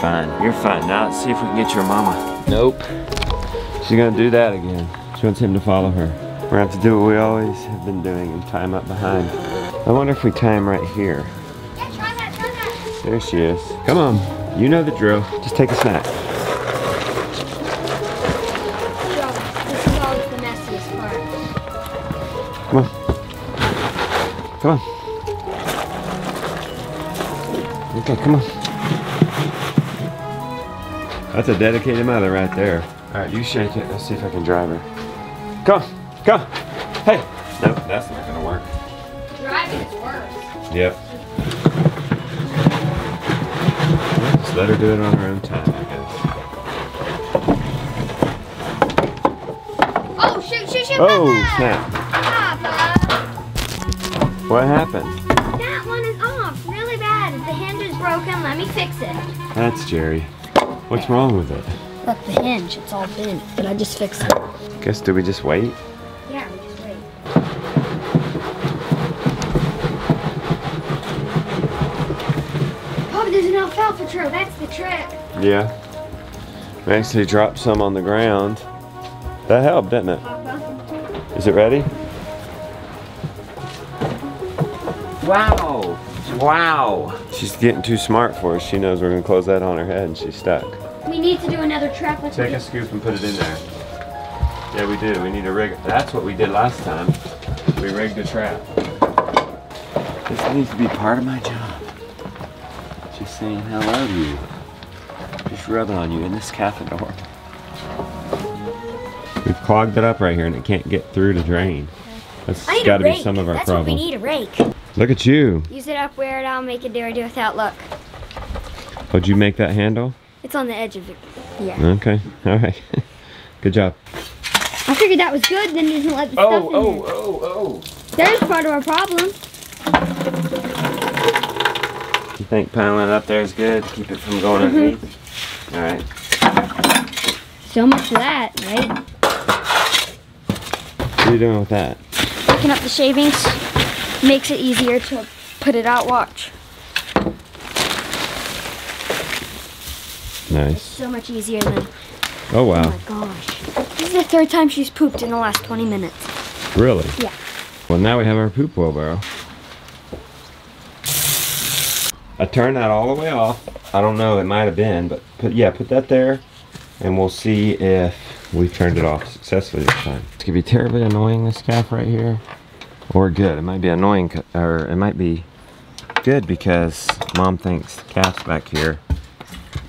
fine. You're fine. Now let's see if we can get your mama. Nope. She's gonna do that again. She wants him to follow her. We're gonna have to do what we always have been doing and tie him up behind. I wonder if we tie him right here. Yeah, try that, try that. There she is. Come on. You know the drill. Just take a snack. This is always the messiest part. Come on. Come on. Okay, come on. That's a dedicated mother right there. All right, you shake it. Let's see if I can drive her. Come on, come. Hey. Nope, that's not gonna work. Driving is worse. Yep. Just let her do it on her own time, I guess. Oh, shoot, shoot, shoot, Oh, Papa! snap. Papa! What happened? That one is off really bad. The hinge is broken. Let me fix it. That's Jerry. What's wrong with it? Look, the hinge, it's all bent, but I just fixed it. Guess do we just wait? Yeah, we just wait. Papa, there's an alfalfa trail. That's the trick. Yeah. We actually dropped some on the ground. That helped, didn't it? Papa. Is it ready? Wow. Wow. She's getting too smart for us. She knows we're gonna close that on her head and she's stuck. We need to do another trap with Take a scoop and put it in there. Yeah, we do. We need to rig it. That's what we did last time. We rigged a trap. This needs to be part of my job. Just saying hello to you. Just rubbing on you in this catheter. We've clogged it up right here and it can't get through to drain. That's I need got to be some of our That's problem. what we need, a rake. Look at you. Use it up where it, I'll make it do or do without. Look, How'd you make that handle? it's on the edge of it. Yeah. Okay. All right. Good job. I figured that was good, then it doesn't let the stuff in oh, there. oh, oh. oh. There's part of our problem. You think piling it up there is good? Keep it from going mm-hmm. underneath? All right. So much for that, right? What are you doing with that? Picking up the shavings makes it easier to put it out. Watch. Nice. So much easier than. Oh, wow. Oh my gosh. This is the third time she's pooped in the last 20 minutes. Really? Yeah. Well, now we have our poop wheelbarrow. I turned that all the way off. I don't know, it might have been, but put, yeah, put that there, and we'll see if we turned it off successfully this time. It's gonna be terribly annoying, this calf right here, or good. It might be annoying, or it might be good because mom thinks the calf's back here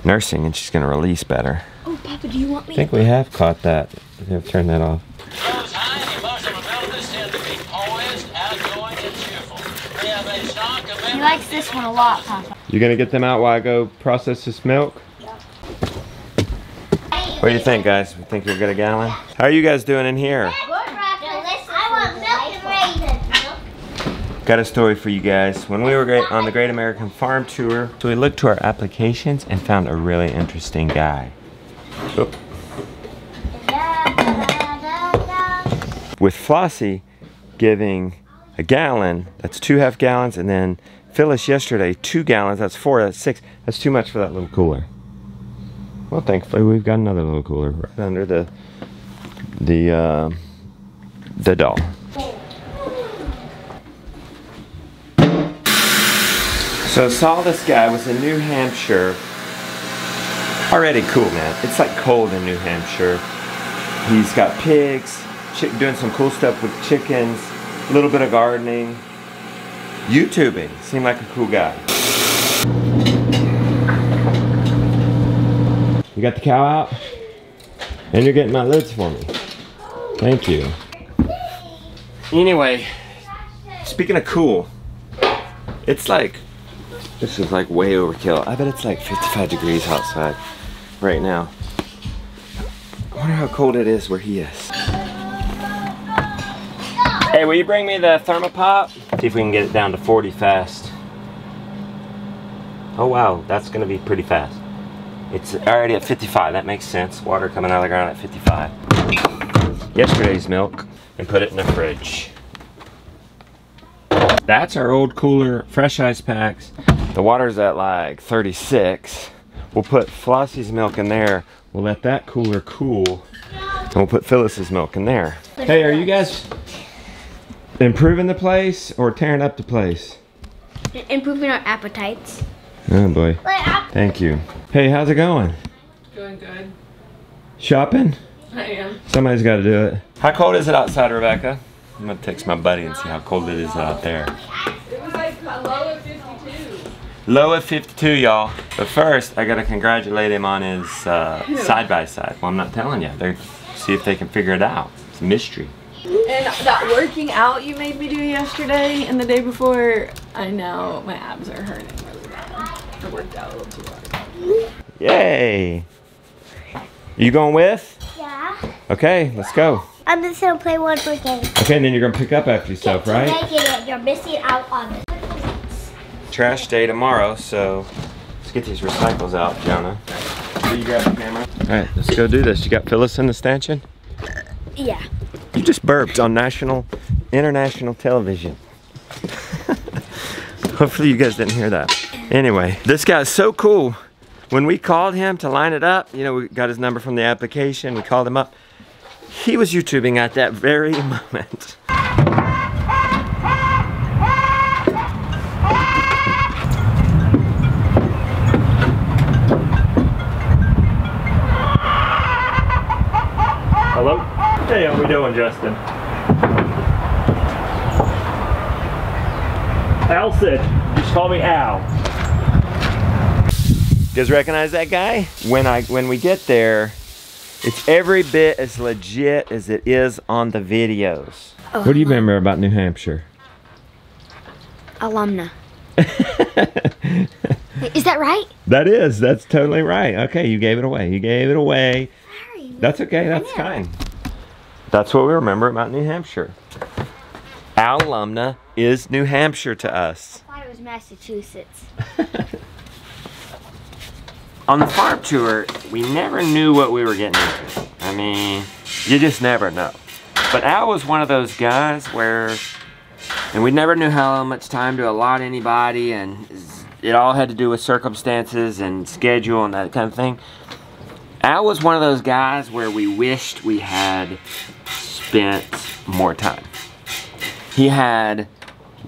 nursing and she's gonna release better. Oh, Papa, do you want me I think we have caught that. They've turned that off. Those high emotional abilities tend to be poised, outgoing, and cheerful. They have a strong He likes this one a lot, Papa. You gonna get them out while I go process this milk? What do you think, guys? We think you'll get a gallon? How are you guys doing in here? I want milk and raisins. Got a story for you guys. When we were on the Great American Farm Tour, so we looked to our applications and found a really interesting guy. Oop. With Flossie giving a gallon, that's two half gallons, and then Phyllis yesterday, two gallons, that's four, that's six. That's too much for that little cooler. Well, thankfully we've got another little cooler right under the the uh, the doll. So saw this guy was in New Hampshire. Already cool, man. It's like cold in New Hampshire. He's got pigs, doing some cool stuff with chickens, a little bit of gardening, YouTubing. Seemed like a cool guy. You got the cow out? And you're getting my lids for me. Thank you. Anyway, speaking of cool, it's like, this is like way overkill. I bet it's like 55 degrees outside right now. I wonder how cold it is where he is. Hey, will you bring me the thermopop? See if we can get it down to 40 fast. Oh wow, that's gonna be pretty fast. It's already at 55, that makes sense. Water coming out of the ground at 55. Yesterday's milk and put it in the fridge. That's our old cooler, fresh ice packs. The water's at like 36. We'll put Flossie's milk in there. We'll let that cooler cool. And we'll put Phyllis's milk in there. Hey, are you guys improving the place or tearing up the place? Improving our appetites. Oh boy. Thank you. Hey, how's it going? Going good. Shopping? I am. Somebody's got to do it. How cold is it outside, Rebecca? I'm gonna text my buddy and see how cold it is out there. It was like a low of 52. Low at 52, y'all. But first, I gotta congratulate him on his uh, side by side. Well, I'm not telling you. They're see if they can figure it out. It's a mystery. And that working out you made me do yesterday and the day before, I know my abs are hurting really bad. I worked out a little too hard. Yay! You going with? Yeah. Okay, let's go. I'm just gonna play one more game. Okay, and then you're gonna pick up after yourself, right? Making it, you're missing out on it. Trash day tomorrow, so let's get these recycles out, Jonah. So you grab the camera. All right, let's go do this. You got Phyllis in the stanchion? Yeah. You just burped on national, international television. Hopefully you guys didn't hear that. Anyway, this guy's so cool. When we called him to line it up, you know, we got his number from the application, we called him up. He was YouTubing at that very moment. Hey, how we doing, Justin? Al said, just call me Al. You guys recognize that guy? When I when we get there, it's every bit as legit as it is on the videos. What do you remember about New Hampshire? Alumna. Is that right? That is, that's totally right. Okay, you gave it away. You gave it away. Sorry. That's okay, that's know. fine. That's what we remember about New Hampshire. Alumna is New Hampshire to us. I thought it was Massachusetts. On the farm tour, we never knew what we were getting into. I mean, you just never know. But Al was one of those guys where, and we never knew how much time to allot anybody, and it all had to do with circumstances and schedule and that kind of thing. Al was one of those guys where we wished we had spent more time. He had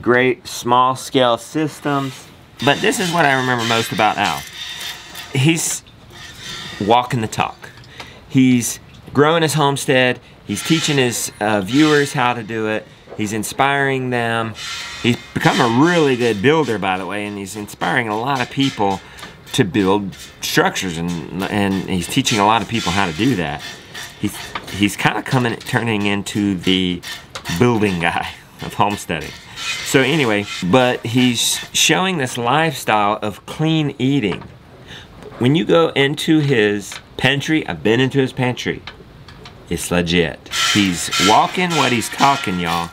great small scale systems, but this is what I remember most about Al. He's walking the talk. He's growing his homestead. He's teaching his uh, viewers how to do it. He's inspiring them. He's become a really good builder, by the way, and he's inspiring a lot of people to build structures, and and he's teaching a lot of people how to do that. He's he's kind of coming, turning into the building guy of homesteading. So anyway, but he's showing this lifestyle of clean eating. When you go into his pantry, I've been into his pantry. It's legit. He's walking what he's talking, y'all.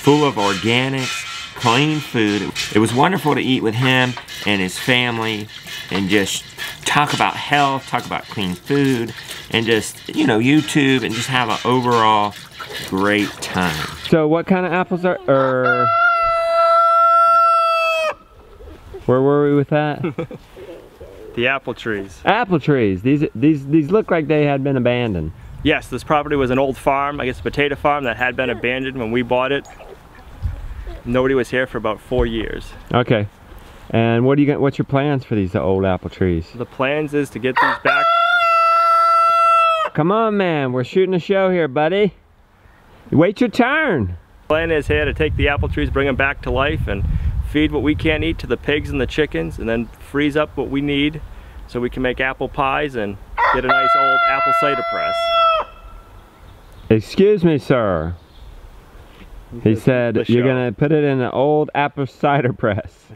Full of organics, clean food. It was wonderful to eat with him and his family and just talk about health, talk about clean food, and just, you know, YouTube and just have an overall great time. So what kind of apples are, er, where were we with that? The apple trees. Apple trees. These these these look like they had been abandoned. Yes, this property was an old farm, I guess a potato farm that had been abandoned when we bought it. Nobody was here for about four years. Okay. And what do you got? What's your plans for these old apple trees? The plans is to get these back. Come on, man. We're shooting a show here, buddy. Wait your turn. Plan is here to take the apple trees, bring them back to life, and feed what we can't eat to the pigs and the chickens, and then freeze up what we need so we can make apple pies and get a nice old apple cider press. Excuse me, sir. He said you're gonna put it in an old apple cider press.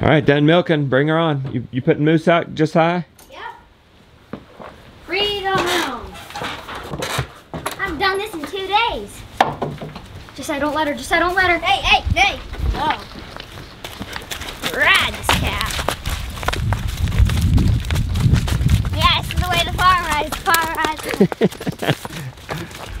All right, done milking. Bring her on. You you putting moose out just high? Yep. Freedom. I've done this in two days. Just I don't let her. Just I don't let her. Hey, hey, hey. Oh. Ride this calf. Yeah, this is the way the farm rides. Farm rides.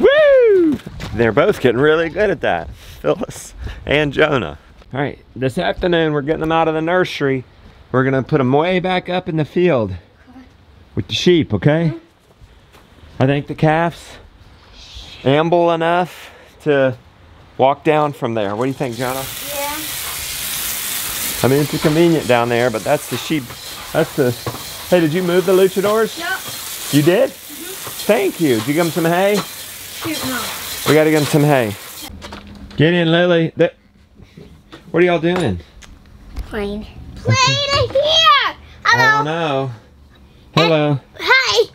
Woo! They're both getting really good at that. Phyllis and Jonah. All right, this afternoon we're getting them out of the nursery. We're gonna put them way back up in the field. with the sheep, okay? I think the calves amble enough to walk down from there. What do you think, Jonah? Yeah. I mean, it's convenient down there, but that's the sheep. That's the. Hey, did you move the luchadors? Nope. You did? Mm-hmm. Thank you. Did you give them some hay? Shoot, no. We gotta give them some hay. Get in, Lily. Th- What are y'all doing? Playing. Playing here. I Hello. don't know. Hello. Hi.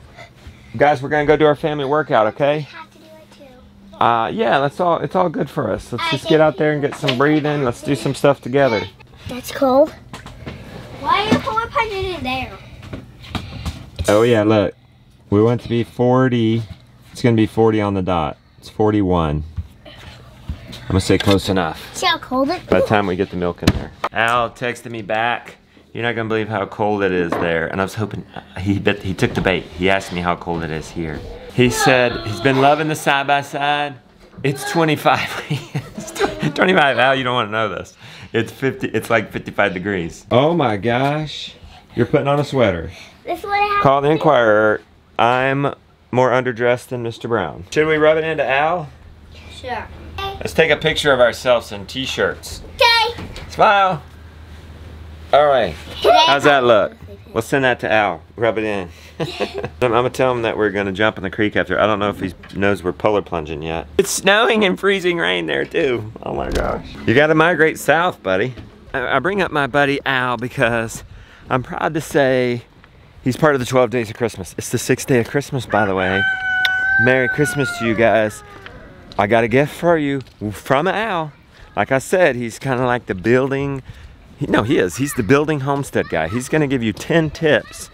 Guys, we're gonna go do our family workout, okay? Have to do it too. Uh, yeah, that's all. It's all good for us. Let's just get out there and get some breathing. Let's do some stuff together. That's cold. Why are you pulling punching in there? Oh yeah, look. We want to be 40. It's gonna be 40 on the dot. It's 41. I'm gonna say close enough. See how cold it By the time we get the milk in there. Al texted me back. You're not gonna believe how cold it is there. And I was hoping uh, he bet he took the bait. He asked me how cold it is here. He said he's been loving the side by side. It's 25. It's 25. Al, you don't want to know this. It's 50. It's like 55 degrees. Oh my gosh! You're putting on a sweater. This is what I have Call the. Inquirer. I'm more underdressed than Mr. Brown. Should we rub it into Al? Sure. Let's take a picture of ourselves in t-shirts. Okay. Smile. All right. How's that look? We'll send that to Al. Rub it in. I'm gonna tell him that we're gonna jump in the creek after. I don't know if he knows we're polar plunging yet. It's snowing and freezing rain there too. Oh my gosh. You gotta migrate south, buddy. I I bring up my buddy Al because I'm proud to say he's part of the 12 days of Christmas. It's the sixth day of Christmas, by the way. Merry Christmas to you guys. I got a gift for you from Al. Like I said, he's kind of like the building. No, he is. He's the building homestead guy. He's going to give you 10 tips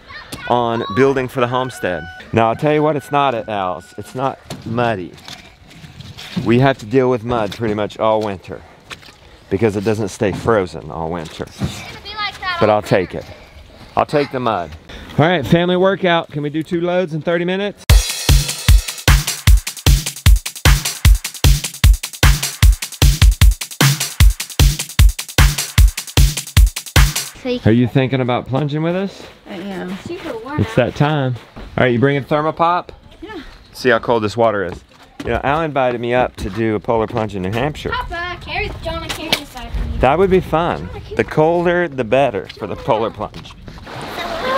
on building for the homestead. Now, I'll tell you what, it's not at Al's. It's not muddy. We have to deal with mud pretty much all winter because it doesn't stay frozen all winter. Gonna But I'll take it. I'll take the mud. All right, family workout. Can we do two loads in 30 minutes? So you Are you thinking about plunging with us? I am. super warm. It's that time. All right, you bringing thermopop? Yeah. See how cold this water is. You know, Al invited me up to do a polar plunge in New Hampshire. Papa, carry John and carry this side for me. That would be fun. The colder, the better for the polar plunge.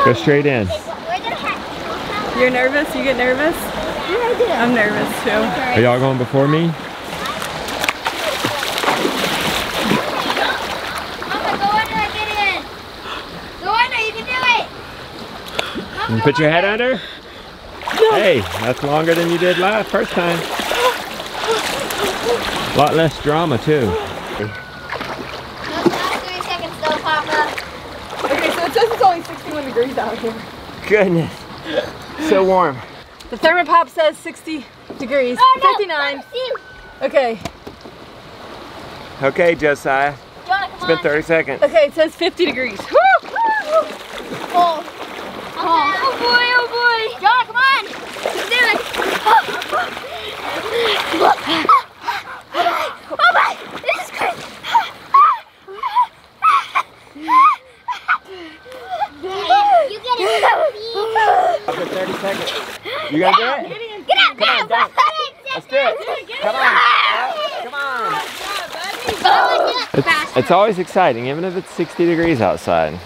Go straight in. We're gonna have. You're nervous? You get nervous? Yeah, I do. I'm nervous too. Are y'all going before me? Mama, go under and get in. Go under, you can do it. Mama, You put your head under? Hey, that's longer than you did last first time. A lot less drama too. No, three seconds though, Papa. Okay, so it says it's only 61 degrees out here. Goodness. So warm. The thermopop says 60 degrees. Oh, no. 59. See, Okay. Okay, Josiah. Jonah, come It's been on. 30 seconds. Okay, it says 50 degrees. Woo! Oh. Oh. oh boy, oh boy. John, come on. Let's do it. Oh my, this is crazy. You get it. Up in 30 seconds. You gonna do it? Get out Come on, now. Dad. Let's do it. Come on. Come on. It's, it's always exciting, even if it's 60 degrees outside.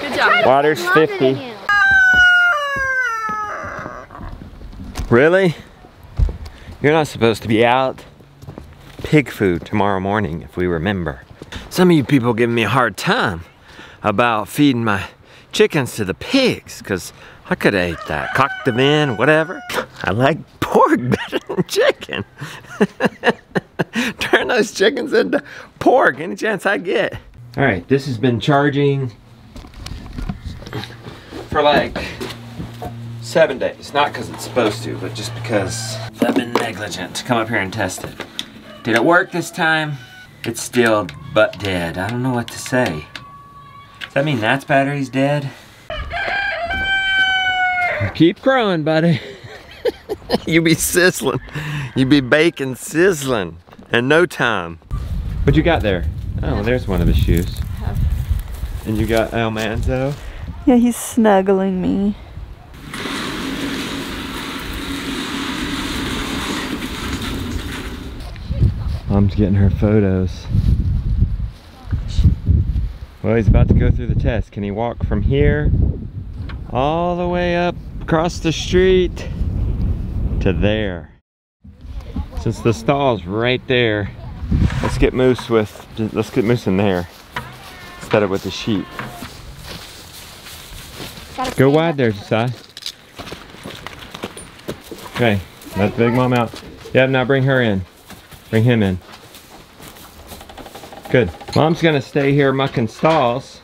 Good job. Water's 50. Really? You're not supposed to be out. Pig food tomorrow morning, if we remember. Some of you people giving me a hard time about feeding my chickens to the pigs, because I could have ate that. Cock them in, whatever. I like pork better than chicken. Turn those chickens into pork any chance I get. All right, this has been charging for like seven days. Not because it's supposed to, but just because I've been negligent to come up here and test it. Did it work this time? It's still butt dead. I don't know what to say. Does that mean that's battery's dead? Keep growing, buddy. you be sizzling. You be baking sizzling in no time. What you got there? Oh, there's one of his shoes. And you got El Manzo? Yeah, he's snuggling me. Mom's getting her photos. Well, he's about to go through the test. Can he walk from here all the way up across the street? To there? Since the stall's right there, let's get Moose with, let's get Moose in there instead of with the sheep. Go wide there, Josiah. Okay, let Big Mom out. Yeah, now bring her in. Bring him in. Good. Mom's gonna stay here mucking stalls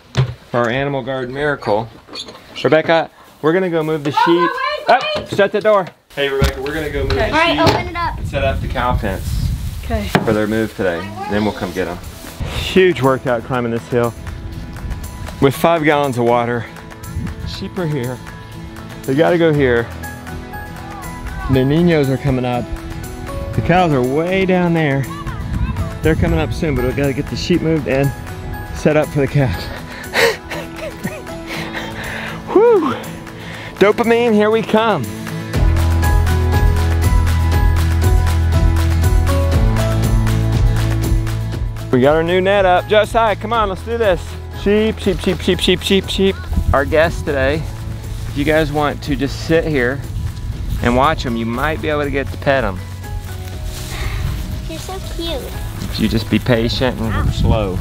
for our animal guard miracle. Rebecca, we're gonna go move the sheep. Oh, shut the door. Hey Rebecca, we're gonna go move the Okay. All right, sheep. open it up. Set up the cow fence Okay. for their move today. Then we'll come get them. Huge workout climbing this hill with five gallons of water. Sheep are here. They gotta go here. The ninos are coming up. The cows are way down there. They're coming up soon, but we gotta get the sheep moved and set up for the calves. Whew! Dopamine, here we come. We got our new net up. Josiah, come on, let's do this. Sheep, sheep, sheep, sheep, sheep, sheep, sheep. Our guest today, if you guys want to just sit here and watch them, you might be able to get to pet them. You're so cute. If you just be patient and slow.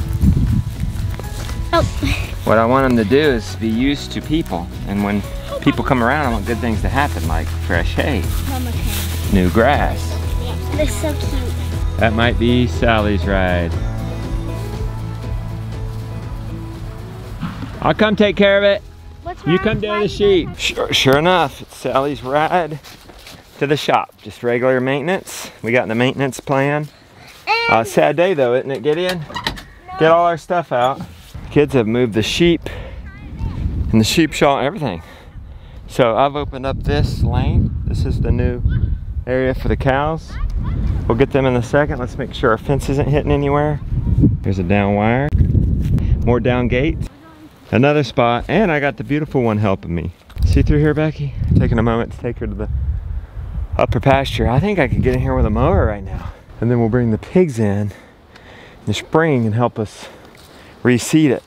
Oh, What I want them to do is be used to people. And when people come around, I want good things to happen, like fresh hay, new grass. They're so cute. That might be Sally's ride. I'll come take care of it. What's You come down the sheep. Sure, sure enough, it's Sally's ride to the shop. Just regular maintenance. We got the maintenance plan. Uh, sad day though, isn't it, Gideon? Get all our stuff out. Kids have moved the sheep and the sheep shawl everything. So I've opened up this lane. This is the new area for the cows. We'll get them in a second. Let's make sure our fence isn't hitting anywhere. There's a down wire. More down gates. Another spot. And I got the beautiful one helping me. See through here, Becky? Taking a moment to take her to the upper pasture. I think I could get in here with a mower right now. And then we'll bring the pigs in in the spring and help us reseed it.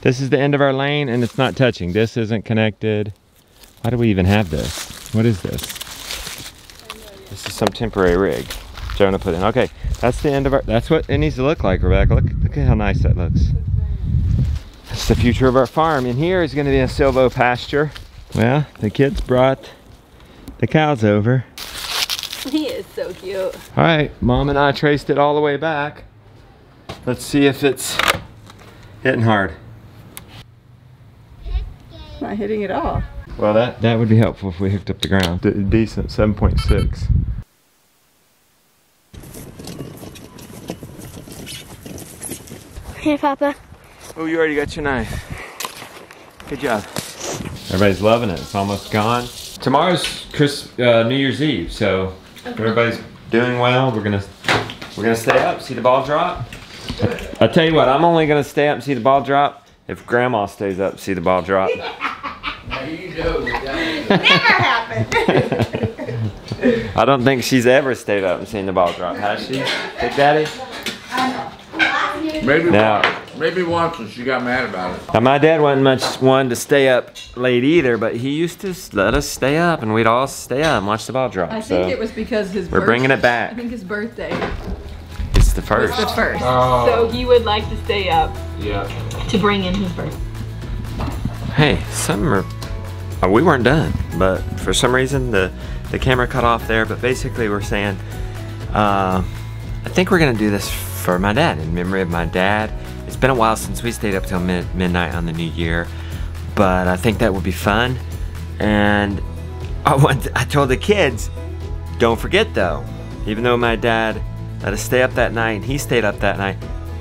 This is the end of our lane and it's not touching. This isn't connected. Why do we even have this? What is this? This is some temporary rig Jonah put in. Okay, that's the end of our, that's what it needs to look like, Rebecca. Look, look at how nice that looks. That's the future of our farm. And here is gonna be a silvo pasture. Well, the kids brought the cows over. He is so cute. All right, mom and I traced it all the way back. Let's see if it's hitting hard. Not hitting at all. Well, that, that would be helpful if we hooked up the ground. D- decent, 7.6. Here, Papa. Oh, you already got your knife. Good job. Everybody's loving it. It's almost gone. Tomorrow's Chris uh, New Year's Eve, so everybody's doing well. We're gonna we're gonna stay up, see the ball drop. I, I tell you what, I'm only gonna stay up and see the ball drop if Grandma stays up, see the ball drop. Never happened. I don't think she's ever stayed up and seen the ball drop, has she? Big Daddy? Maybe Now, maybe once and she got mad about it. Now, my dad wasn't much one to stay up late either, but he used to let us stay up, and we'd all stay up and watch the ball drop. I so think it was because his we're birth- bringing it back. I think his birthday It's the was first. the first. Oh. So he would like to stay up Yeah. to bring in his birthday. Hey, some are. uh, we weren't done, but for some reason the the camera cut off there. But basically, we're saying, uh, I think we're gonna do this for my dad in memory of my dad. It's been a while since we stayed up till mid- midnight on the new year, but I think that would be fun. And I want. I told the kids, don't forget though, even though my dad let us stay up that night and he stayed up that night,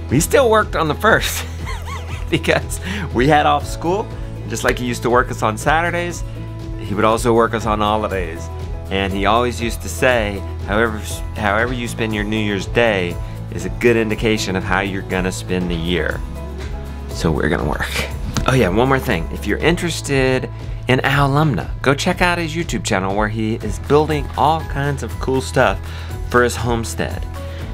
we still worked on the first because we had off school. Just like he used to work us on Saturdays, he would also work us on holidays. And he always used to say, however, however you spend your New Year's Day is a good indication of how you're gonna spend the year. So we're gonna work. Oh yeah, one more thing. If you're interested in Al Alumna, go check out his YouTube channel where he is building all kinds of cool stuff for his homestead.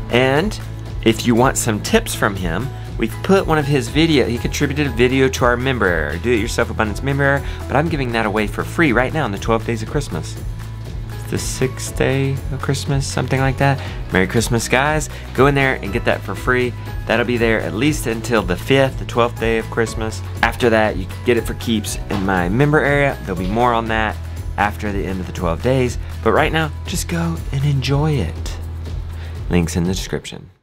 And if you want some tips from him, we've put one of his video, he contributed a video to our member do it yourself abundance member but I'm giving that away for free right now in the 12 days of Christmas. The sixth day of Christmas, something like that. Merry Christmas, guys. Go in there and get that for free. That'll be there at least until the 5th, the 12th day of Christmas. After that, you can get it for keeps in my member area. There'll be more on that after the end of the 12 days. But right now, just go and enjoy it. Links in the description.